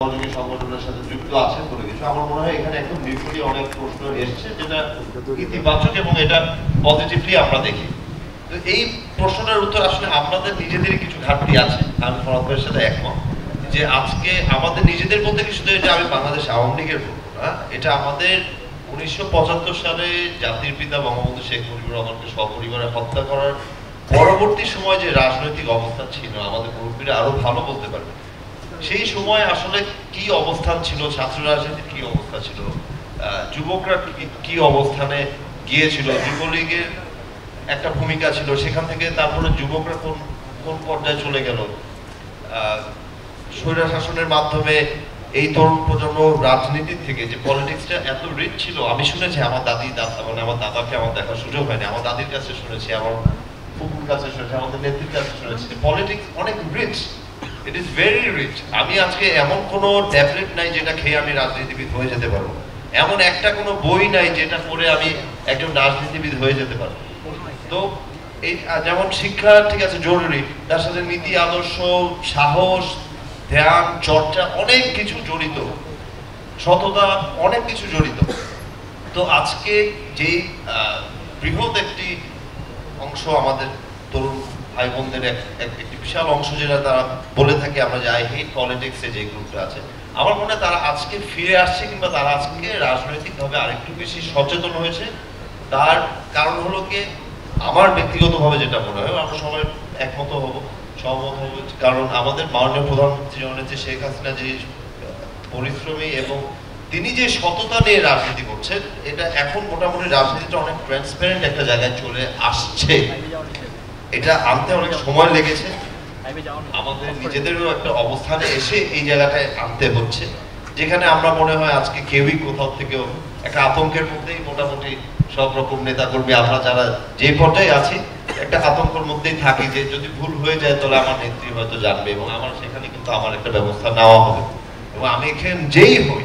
সহযোগী সংগঠনের সাথে যুক্ত কিছু। আমার মনে হয় এখানে একদম অনেক প্রশ্ন এসছে, যেটা ইতিবাচক এবং এটা পজিটিভলি আমরা দেখি। তো এই প্রশ্নটার উত্তর আসলে আমাদের নিজেদেরই কিছু ঘাটতি আছে। আমি সাথে একমত যে আজকে আমাদের নিজেদের মধ্যে কি শুধু এটা আমি বাংলাদেশ আওয়ামী লীগের বলব না এটা আমাদের উনিশশো পঁচাত্তর সালে জাতির পিতা বঙ্গবন্ধু শেখ মুজিবুর রহমানকে সপরিবারে হত্যা করার পরবর্তী সময় যে রাজনৈতিক অবস্থা ছিল, আমাদের মুরব্বীরা আরও ভালো বলতে পারবে। সেই সময় আসলে কি অবস্থান ছিল? ছাত্র রাজনীতির কি অবস্থা ছিল? যুবকরা কি- অবস্থানে গিয়েছিল? যুবলীগের একটা ভূমিকা ছিল। সেখান থেকে তারপরে যুবকরা কোন কোন পর্যায়ে চলে গেল? স্বৈরা শাসনের মাধ্যমে এই তরুণ প্রজন্ম রাজনীতির থেকে যে পলিটিক্সটা এত রিচ ছিল, আমি শুনেছি, আমার দাদি, দাদা মানে আমার দাদাকে আমার দেখার সুযোগ হয়নি। আমার দাদির কাছে শুনেছি, আমার ফুপুর কাছে শুনেছি, আমাদের নেত্রীর কাছে শুনেছি। পলিটিক্স অনেক rich it is very rich আমি আজকে এমন কোনো ট্যাবলেট নাই যেটা খেয়ে আমি রাজনীতিবিদ হয়ে যেতে পারব। এমন একটা কোনো বই নাই যেটা পড়ে আমি একজন রাজনীতিবিদ হয়ে যেতে পারব। তো এই যেমন শিক্ষা, ঠিক আছে, জরুরি। তার সাথে নীতি, আদর্শ, সাহস, ধ্যান, চর্চা অনেক কিছু জড়িত। সততা অনেক কিছু জড়িত। তো আজকে যেই বৃহৎ একটি অংশ আমাদের তরুণ ভাই বোনদের এক- এক- একটি বিশাল অংশ যেটা তারা বলে থাকে আমরা যে আই হেট পলিটিক্সে যে গ্রুপটা আছে। আমার মনে হয় তারা আজকে ফিরে আসছে কিংবা তারা আজকে রাজনৈতিকভাবে আরেকটু বেশি সচেতন হয়েছে। তার কারণ হলো কি, আমার ব্যক্তিগতভাবে যেটা মনে হয়, আমরা সবাই একমত হব, সহমত হব, কারণ আমাদের মাননীয় প্রধানমন্ত্রী জননেত্রী শেখ হাসিনা যে পরিশ্রমী এবং তিনি যে সততা নিয়ে রাজনীতি করছেন, এটা এখন মোটামুটি রাজনীতিটা অনেক ট্রান্সপারেন্ট একটা জায়গায় চলে আসছে। এটা আনতে অনেক সময় লেগেছে। আমাদের নিজেদেরও একটা অবস্থানে এসে এই জায়গাটায় আনতে হচ্ছে। যেখানে আমরা মনে হয় আজকে কেউই কোথাও থেকেও একটা আতঙ্কের মধ্যেই মোটামুটি সব রকম নেতাকর্মী আমরা যারা যে পর্যায়ে আছি একটা আতঙ্কের মধ্যেই থাকি যে যদি ভুল হয়ে যায় তাহলে আমার নেত্রী হয়তো জানবে এবং আমার সেখানে কিন্তু আমার একটা ব্যবস্থা নেওয়া হবে। এবং আমি এখানে যেই হই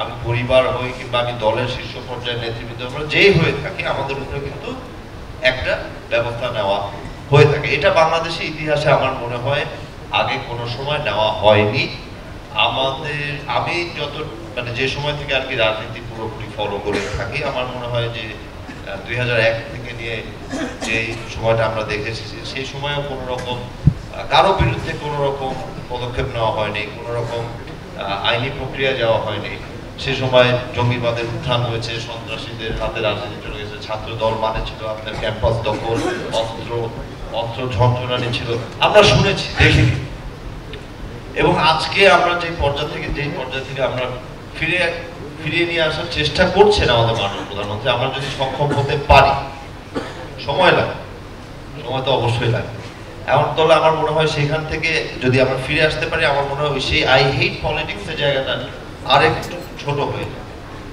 আমি পরিবার হই কিংবা আমি দলের শীর্ষ পর্যায়ের নেতৃবৃন্দ আমরা যেই হয়ে থাকি আমাদের উপরে কিন্তু একটা ব্যবস্থা নেওয়া হয়ে থাকে। এটা বাংলাদেশের ইতিহাসে আমার মনে হয় আগে কোনো সময় নেওয়া হয়নি। আমাদের, আমি যত মানে যে সময় থেকে আর কি রাজনীতি পুরোপুরি ফলো করে থাকি, আমার মনে হয় যে দুই থেকে নিয়ে যে সময়টা আমরা দেখেছি সেই সময়ও কোনো রকম কারও বিরুদ্ধে কোনো রকম পদক্ষেপ নেওয়া হয়নি, কোনো রকম আইনি প্রক্রিয়া যাওয়া হয়নি। সে সময় জঙ্গিবাদের উত্থান হয়েছে, সন্ত্রাসীদের হাতে রাজনীতি চলে ছাত্র দল মানে ছিল আপনার ক্যাম্পাস দখল, অস্ত্র অস্ত্র ঝঞ্ঝনানি ছিল। আমরা শুনেছি, দেখিনি। এবং আজকে আমরা যে পর্যায় থেকে, যে পর্যায় থেকে আমরা ফিরে ফিরিয়ে নিয়ে আসার চেষ্টা করছেন আমাদের মাননীয় প্রধানমন্ত্রী, আমরা যদি সক্ষম হতে পারি, সময় লাগে। সময় তো অবশ্যই লাগে। এমন তাহলে আমার মনে হয় সেখান থেকে যদি আমরা ফিরে আসতে পারি, আমার মনে হয় সেই আই হেট পলিটিক্সের জায়গাটা আরেকটু ছোট হয়ে যাবে।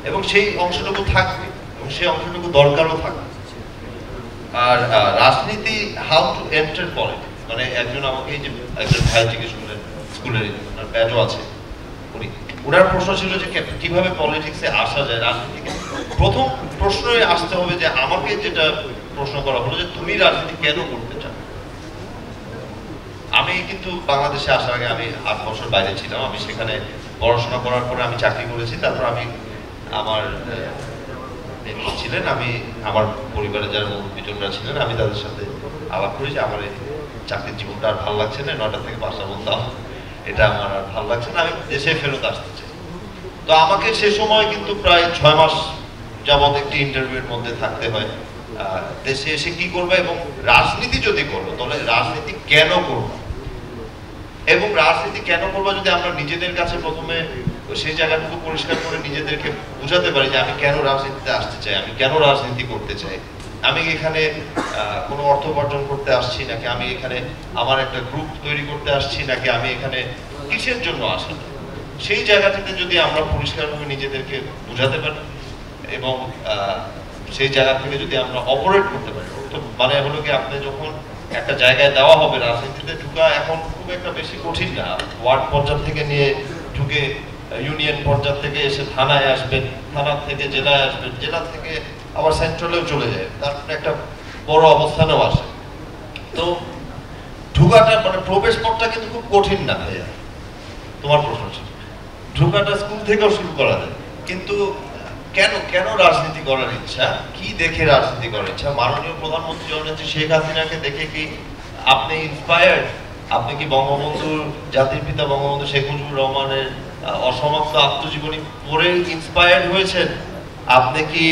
এবং সেই অংশটুকু থাকবে। সেই অংশটুকু দরকারও থাকবে। আর রাজনীতি হাউ টু এন্টার পলিটিক্স মানে একজন আমাকে যে একজন ভাই জিজ্ঞেস করলেন, স্কুলের ওনার আছে, উনি, ওনার প্রশ্ন ছিল যে কীভাবে পলিটিক্সে আসা যায় রাজনীতিকে প্রথম প্রশ্নই আসতে হবে যে আমাকে যেটা প্রশ্ন করা হলো যে তুমি রাজনীতি কেন করতে চাও? আমি কিন্তু বাংলাদেশে আসার আগে আমি আট বছর বাইরে ছিলাম, আমি সেখানে পড়াশোনা করার পরে আমি চাকরি করেছি, তারপর আমি আমার ছিলেন, আমি আমার পরিবারে যারা মুরব্বীজনরা ছিলেন, আমি তাদের সাথে আলাপ করি যে আমার চাকরির জীবনটা আর ভালো লাগছে না নটা থেকে পাঁচটা বলতাম এটা আমার আর ভালো লাগছে না, আমি দেশে ফেরত আসতে চাই। তো আমাকে সে সময় কিন্তু প্রায় ছয় মাস যাবত একটি ইন্টারভিউর মধ্যে থাকতে হয়। দেশে এসে কি করবে এবং রাজনীতি যদি করব তাহলে রাজনীতি কেন করব? এবং রাজনীতি কেন করব যদি আমরা নিজেদের কাছে প্রথমে সেই জায়গাটুকু পরিষ্কার করে নিজেদেরকে বোঝাতে পারি যে আমি কেন রাজনীতিতে আসতে চাই, আমি কেন রাজনীতি করতে চাই। আমি এখানে কোনো অর্থ উপার্জন করতে আসছি নাকি আমি এখানে আমার একটা গ্রুপ তৈরি করতে আসছি নাকি আমি এখানে কিসের জন্য আসি? সেই জায়গা থেকে যদি আমরা পরিষ্কারভাবে নিজেদেরকে বোঝাতে পারি এবং সেই জায়গা থেকে যদি আমরা অপারেট করতে পারি তো মানে হলো কি আপনি যখন একটা জায়গায় দেওয়া হবে রাজনীতিতে ঢুকা এখন খুব একটা বেশি কঠিন না। ওয়ার্ড পর্যায় থেকে নিয়ে ঢুকে ইউনিয়ন পর্যায় থেকে এসে থানায় আসবেন, থানা থেকে জেলায় আসবেন, জেলা থেকে আবার সেন্ট্রালেও চলে যায় তারপরে একটা বড় অবস্থানেও আসে। তো ঢুকাটা মানে প্রবেশ পথটা কিন্তু খুব কঠিন না ভাইয়া, তোমার প্রশ্ন ঢোকাটা স্কুল থেকেও শুরু করা যায়, কিন্তু কেন কেন রাজনীতি করার ইচ্ছা? কি দেখে রাজনীতি করার ইচ্ছা? মাননীয় প্রধানমন্ত্রী জননেত্রী শেখ হাসিনাকে দেখে কি আপনি ইন্সপায়ার্ড আপনি কি বঙ্গবন্ধুর জাতির পিতা বঙ্গবন্ধু শেখ মুজিবুর রহমানের অসমাপ্ত আত্মজীবনী পড়ে ইন্সপায়ার্ড হয়েছেন? আপনি কি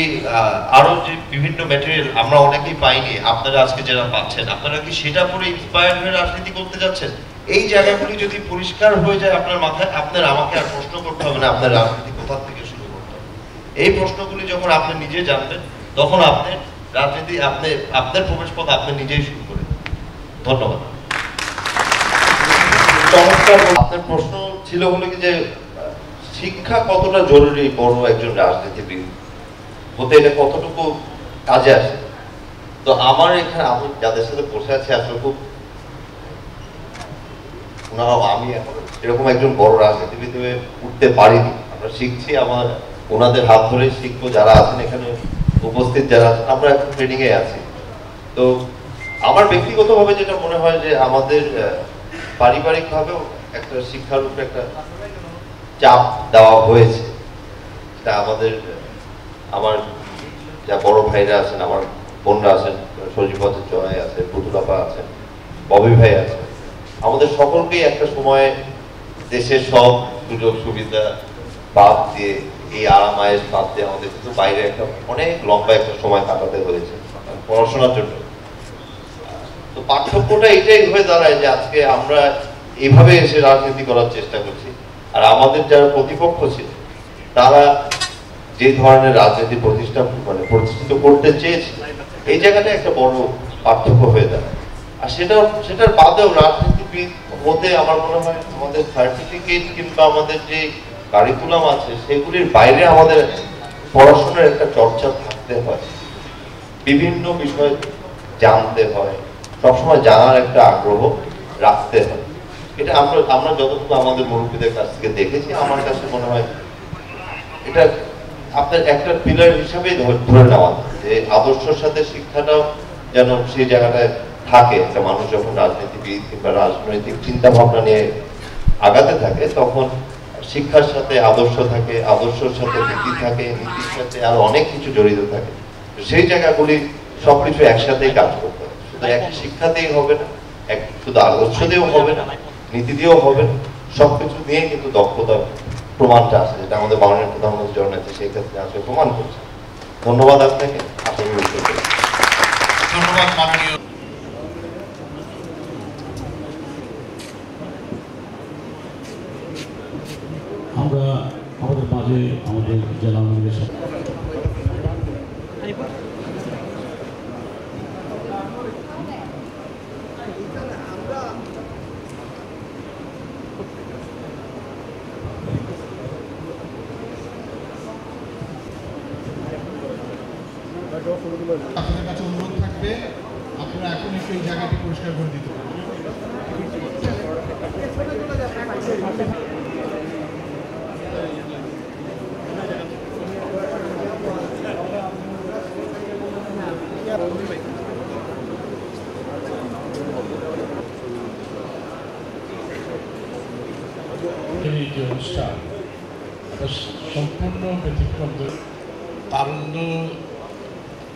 আরও যে বিভিন্ন ম্যাটেরিয়াল আমরা অনেকেই পাইনি আপনারা আজকে যারা পাচ্ছেন আপনারা কি সেটা পড়ে ইন্সপায়ার্ড হয়ে রাজনীতি করতে যাচ্ছেন? এই জায়গাগুলি যদি পরিষ্কার হয়ে যায় আপনার মাথায় আপনার আমাকে আর প্রশ্ন করতে হবে না আপনার রাজনীতি কোথা থেকে শুরু করতে হবে? এই প্রশ্নগুলি যখন আপনি নিজে জানবেন তখন আপনি রাজনীতি আপনি আপনার প্রবেশ পথ আপনি নিজেই শুরু করে ধন্যবাদ। চমৎকার। আপনার প্রশ্ন ছিল হলো কি যে শিক্ষা কতটা জরুরি বড় একজন রাজনীতিবিদ? হতে এটা কতটুকু কাজে আসে? তো আমার এখানে, আমি যাদের সাথে বসে আছি আসলে খুব আমি এখন এরকম একজন বড় রাজনীতিবিদ হয়ে উঠতে পারিনি। আমরা শিখছি, আমার ওনাদের হাত ধরে শিখব, যারা আছেন এখানে উপস্থিত, যারা আছেন, আমরা এখন ট্রেনিংয়ে আছি। তো আমার ব্যক্তিগতভাবে যেটা মনে হয় যে আমাদের পারিবারিক ভাবেও একটা শিক্ষার উপরে একটা চাপ দেওয়া হয়েছে। তা আমাদের, আমার যা বড় ভাইরা আছেন, আমার বোনরা আছেন সজীবতের জয় আছে পুতুলাপা আছেন, ববি ভাই আছে আমাদের সকলকেই একটা সময় দেশের সব সুযোগ সুবিধা বাদ দিয়ে এই আরাম আয়েস বাদ দিয়ে আমাদের কিন্তু বাইরে একটা অনেক লম্বা একটা সময় কাটাতে হয়েছে পড়াশোনার জন্য। তো পার্থক্যটা এটাই হয়ে দাঁড়ায় যে আজকে আমরা এভাবে এসে রাজনীতি করার চেষ্টা করছি। আর আমাদের যারা প্রতিপক্ষ ছিল, তারা যে ধরনের রাজনীতি প্রতিষ্ঠা মানে প্রতিষ্ঠিত করতে চেয়েছে, এই জায়গাটা একটা বড় পার্থক্য হয়ে দাঁড়ায়। আর সেটা সেটার বাদেও রাজনীতিবিদ হতে আমার মনে হয় আমাদের সার্টিফিকেট কিংবা আমাদের যে কারিকুলাম আছে, সেগুলির বাইরে আমাদের পড়াশোনার একটা চর্চা থাকতে হয়। বিভিন্ন বিষয় জানতে হয়, সবসময় জানার একটা আগ্রহ রাখতে হয়। এটা আমরা আমরা যতটুকু আমাদের মুরব্বীদের কাছ থেকে দেখেছি, আমার কাছে মনে হয় এটা আপনার একটা পিলার হিসাবেই ধরে নেওয়া যে আদর্শের সাথে শিক্ষাটাও যেন সেই জায়গাটায় থাকে। একটা মানুষ যখন রাজনীতিবিদ কিংবা রাজনৈতিক চিন্তা ভাবনা নিয়ে আগাতে থাকে, তখন শিক্ষার সাথে আদর্শ থাকে, আদর্শের সাথে নীতি থাকে, নীতির সাথে আরও অনেক কিছু জড়িত থাকে। সেই জায়গাগুলি সবকিছু একসাথেই কাজ করতে হবে শুধু এক শিক্ষাতেই হবে না, এক শুধু আদর্শ দিয়েও হবে না নীতি দিয়েও হবে না সবকিছু নিয়ে কিন্তু দক্ষতা প্রমাণটা আছে যেটা আমাদের মাননীয় প্রধানমন্ত্রী জননেত্রী সেই ক্ষেত্রে আসলে প্রমাণ করছে ধন্যবাদ আপনাকে পেয়েছি। ধন্যবাদ মাননীয় আমরা আমাদের মাঝে আমাদের জেলা আওয়ামী আপনাদের কাছে অনুরোধ থাকবে আপনারা এখন একটু এই জায়গাটি পরিষ্কার করে দিতে যে অনুষ্ঠান সম্পূর্ণ ব্যতিক্রম। তারুণ্য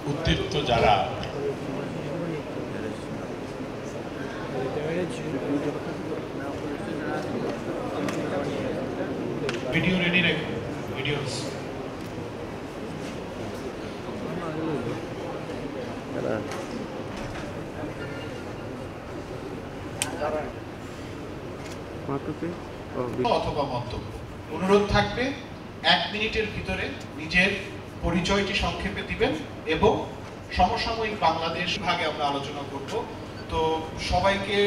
উদ্দীপ্ত যারা ভিডিও রেডি রেখো ভিডিওস অথবা মন্তব্য। অনুরোধ থাকবে এক মিনিটের ভিতরে নিজের পরিচয়টি সংক্ষেপে দিবেন এবং সমসাময়িক বাংলাদেশ ভাগে আমরা আলোচনা করব। তো সবাইকে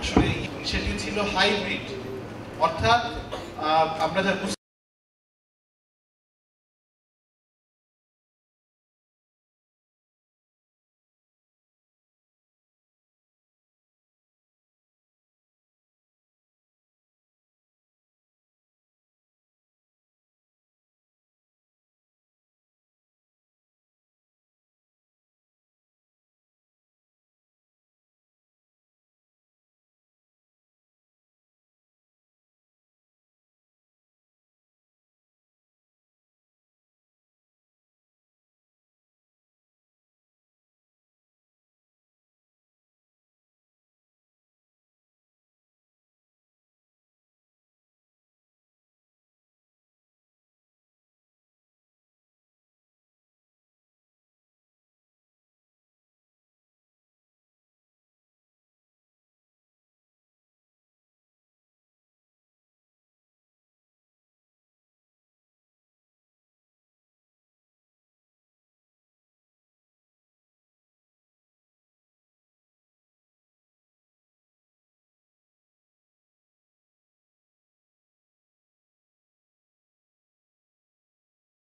আসলে সেটি ছিল হাইব্রিড। অর্থাৎ আমরা যা